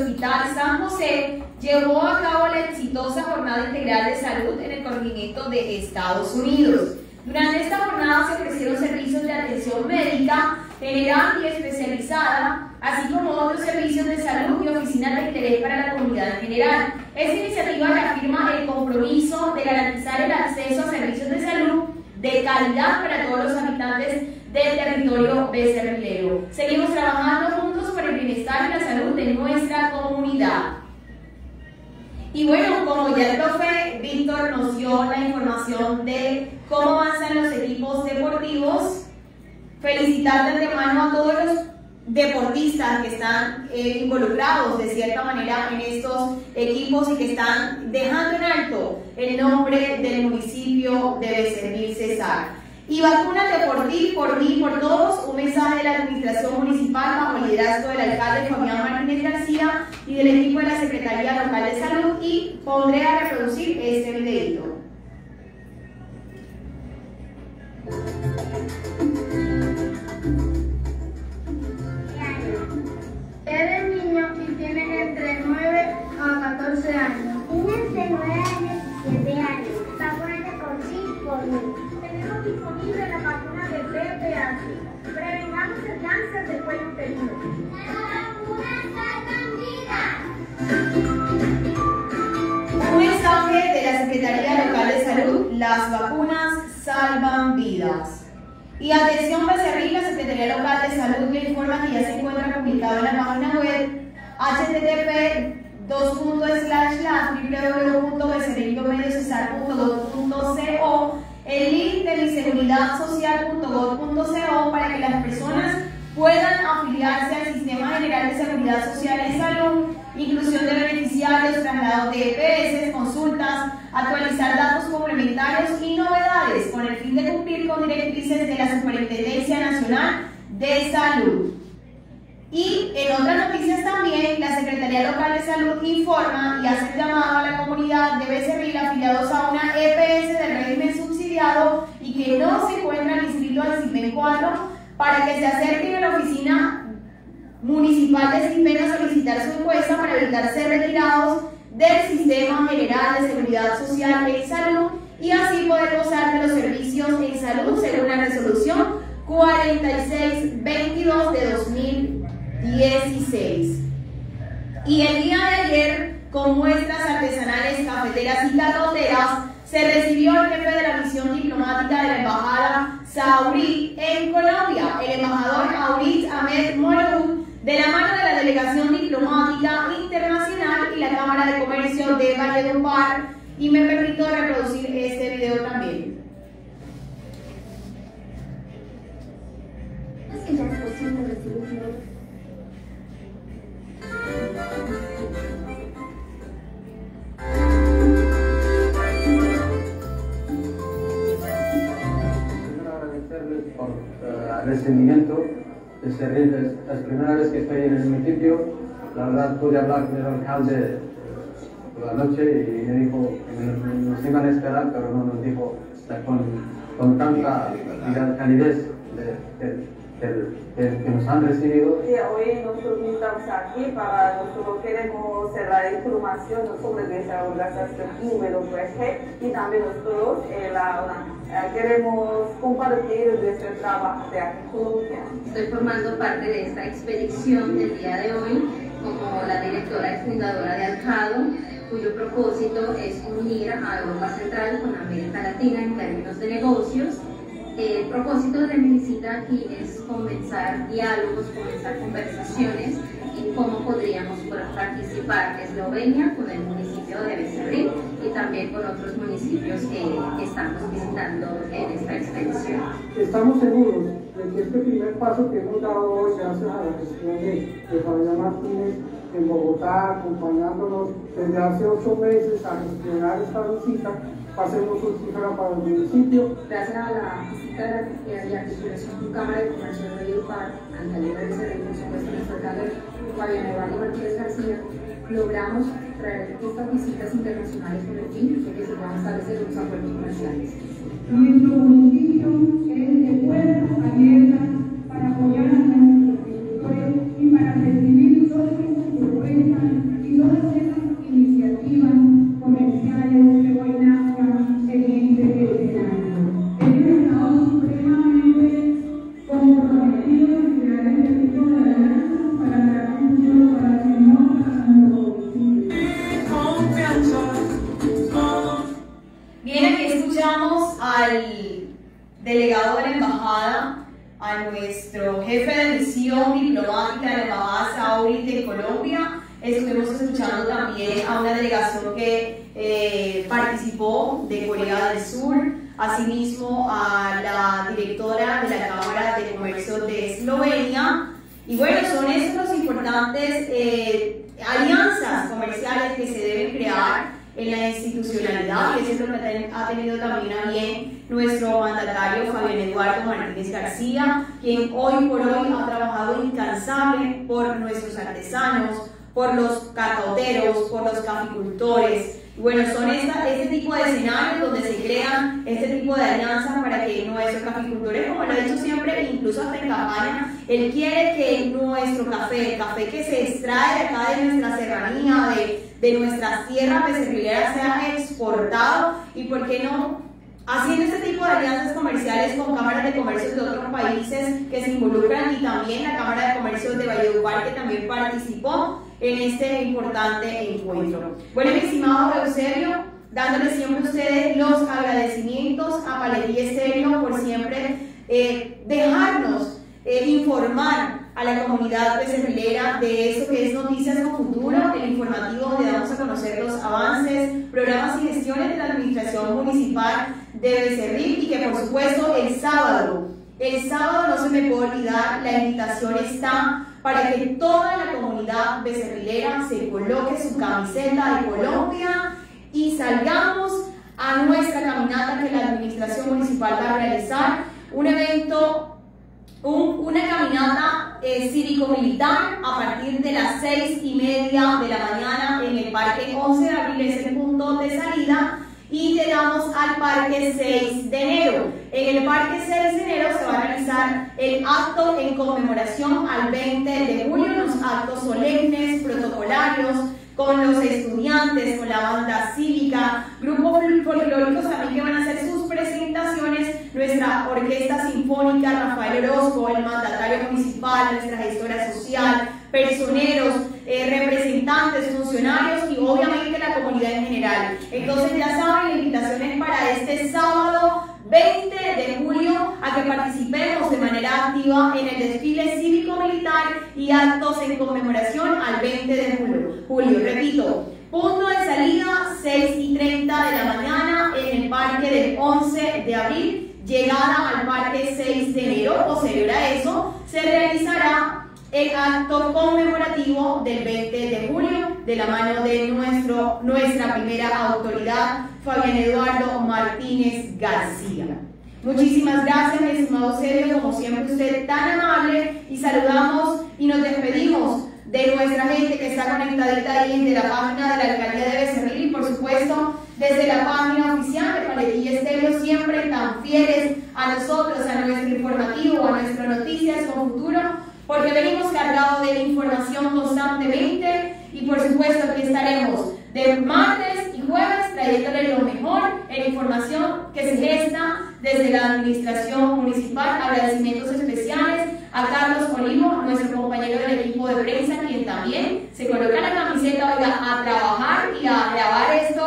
hospital San José llevó a cabo la exitosa jornada integral de salud en el continente de Estados Unidos. Durante esta jornada se ofrecieron servicios de atención médica, general y especializada, así como otros servicios de salud y oficinas de interés para la comunidad en general. Esta iniciativa reafirma el compromiso de garantizar el acceso a servicios de salud de calidad para todos los habitantes del territorio becerrilero. Seguimos trabajando juntos por el bienestar y la salud de nuestra comunidad. Y bueno, como ya el profe Víctor nos dio la información de cómo avanzan los equipos deportivos, felicitar de antemano a todos los deportistas que están eh, involucrados de cierta manera en estos equipos y que están dejando en alto el nombre del municipio de Becerril Cesar. Y vacúnate por ti, por mí, por todos, un mensaje de la Administración Municipal bajo el liderazgo del alcalde Fabián Martínez García y del equipo de la Secretaría Local de Salud y pondré a reproducir este video. Eres niño y tienes entre 9 a 14 años. Tienes entre 9 años y 7 años. Vacúnate por sí, por mí. Disponible la vacuna de VPH. Prevengamos el cáncer del cuello uterino. Un mensaje de la Secretaría Local de Salud, las vacunas salvan vidas. Y atención Becerril, la Secretaría Local de Salud le informa que ya se encuentra publicado en la página web http www.becerrilomediocesar.gov.co el link de miseguridad.social.gov.co para que las personas puedan afiliarse al Sistema General de Seguridad Social y Salud, inclusión de beneficiarios, traslados de EPS, consultas, actualizar datos complementarios y novedades con el fin de cumplir con directrices de la Superintendencia Nacional de Salud. Y en otras noticias también, la Secretaría Local de Salud informa y hace llamado a la comunidad de Becerril afiliados a una EPS del régimen y que no se encuentran inscritos al CIPEN 4 para que se acerquen a la oficina municipal de CIPEN a solicitar su encuesta para evitar ser retirados del Sistema General de Seguridad Social en Salud y así poder gozar de los servicios en salud según la resolución 4622 de 2016. Y el día de ayer, con muestras artesanales, cafeteras y catoteras, se recibió el jefe de la misión diplomática de la Embajada Saurí en Colombia, el embajador Aurit Ahmed Morud, de la mano de la Delegación Diplomática Internacional y la Cámara de Comercio de Valledupar, y me permito reproducir este video también. Por el recibimiento. Es, terrible, es la primera vez que estoy en el municipio. La verdad pude hablar con el alcalde por la noche y me dijo que nos, iban a esperar, pero no nos dijo con, tanta calidez de- de- del- del- que nos han recibido. Sí, hoy nosotros estamos aquí para nosotros queremos cerrar información sobre esa organización IWG y también nosotros eh, la- eh, queremos compartir nuestro trabajo de aquí en Colombia. Estoy formando parte de esta expedición del día de hoy como la directora y fundadora de Alcado, cuyo propósito es unir a Europa Central con América Latina en términos de negocios. El propósito de mi visita aquí es comenzar diálogos, comenzar conversaciones en cómo podríamos participar Eslovenia con el municipio de Becerril y también con otros municipios que, estamos visitando en esta expedición. Estamos seguros de que este primer paso que hemos dado hoy, gracias a la gestión de, de Fabián Martínez en Bogotá, acompañándonos desde hace ocho meses a gestionar esta visita, va a ser muy fructífera para el municipio. Gracias a la visita de la, de la articulación con Cámara de Comercio de Río Par, alcaldía de Cerro, por supuesto, nuestro alcalde Fabián Eduardo Martínez García, logramos traer estas visitas internacionales con el fin de que se puedan establecer unos acuerdos comerciales. Nuestro municipio es de puertas abiertas los caficultores. Bueno, son esta, este tipo de escenarios donde se crean este tipo de alianzas para que nuestros caficultores, como lo he dicho siempre, incluso hasta en campaña, él quiere que nuestro café, el café que se extrae acá de nuestra serranía, de, de nuestras tierras becerrileras, sea exportado y, ¿por qué no? Haciendo este tipo de alianzas comerciales con cámaras de comercio de otros países que se involucran y también la Cámara de Comercio de Valledupar que también participó en este importante encuentro. Bueno, mi estimado Eusebio, dándole siempre a ustedes los agradecimientos a Palería Estéreo por siempre eh, dejarnos eh, informar a la comunidad becerrilera de eso que es Noticias con Futuro, el informativo donde damos a conocer los avances, programas y gestiones de la Administración Municipal de Becerril y que por supuesto el sábado, el sábado no se me puede olvidar, la invitación está para que toda la comunidad becerrilera se coloque su camiseta de Colombia y salgamos a nuestra caminata que la Administración Municipal va a realizar, un evento una caminata eh, cívico-militar a partir de las seis y media de la mañana en el Parque 11 de Abril, es punto de salida, y llegamos al Parque 6 de enero. En el Parque 6 de enero se va a realizar el acto en conmemoración al 20 de julio, los actos solemnes, protocolarios, con los estudiantes, con la banda cívica, grupos folclóricos también que van a hacer sus presentaciones, nuestra orquesta sinfónica, Rafael Orozco, el mandatario municipal, nuestra gestora social, personeros, eh, representantes, funcionarios y obviamente la comunidad en general. Entonces ya saben, la invitación es para este sábado 20 de julio a que participemos de manera activa en el desfile cívico-militar y actos en conmemoración al 20 de julio. Julio, repito, punto de salida 6 y 30 de la mañana en el parque del 11 de abril, llegada al parque 6 de enero, posterior a eso, se realizará el acto conmemorativo del 20 de julio de la mano de nuestro, nuestra primera autoridad, Fabián Eduardo Martínez García. Muchísimas gracias, mi estimado Sergio, como siempre usted tan amable y saludamos y nos despedimos de nuestra gente que está conectadita ahí desde la página de la Alcaldía de Becerril por supuesto desde la página oficial de Paletilla Estéreo, siempre tan fieles a nosotros, a nuestro informativo, a nuestras noticias con futuro, porque venimos cargados de información constantemente y por supuesto aquí estaremos de martes y jueves trayéndole lo mejor en información que se gesta desde la administración municipal. Agradecimientos especiales a Carlos Olivo, nuestro compañero del equipo de prensa, quien también se coloca la camiseta oiga, a trabajar y a grabar esto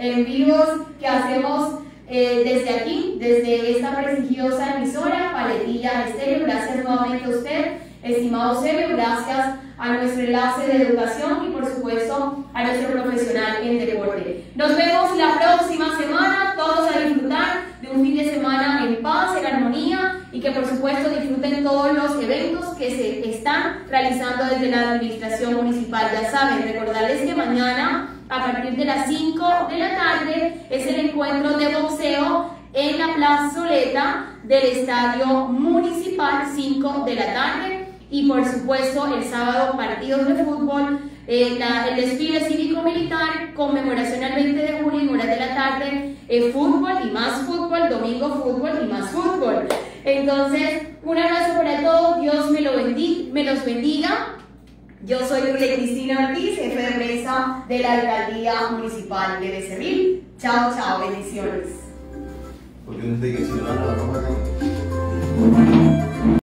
en vivos que hacemos eh, desde aquí, desde esta prestigiosa emisora, Paletilla Estéreo. Gracias nuevamente a usted, estimado Sergio, gracias a nuestro enlace de educación y por supuesto a nuestro profesional en deporte. Nos vemos la próxima semana, todos a disfrutar de un fin de semana en paz, en armonía y que por supuesto disfruten todos los eventos que se están realizando desde la administración municipal. Ya saben, recordarles que mañana a partir de las 5 de la tarde es el encuentro de boxeo en la plazoleta del Estadio Municipal 5 de la tarde y por supuesto el sábado partidos de fútbol, eh, el desfile cívico-militar, conmemoración al 20 de junio horas de la tarde, eh, fútbol y más fútbol, domingo fútbol y más fútbol. Entonces, un abrazo para todos, Dios me, lo bendiga, me los bendiga. Yo soy Urle Cristina Ortiz, jefe de prensa de la Alcaldía Municipal de Becerril. Chao, chao, bendiciones.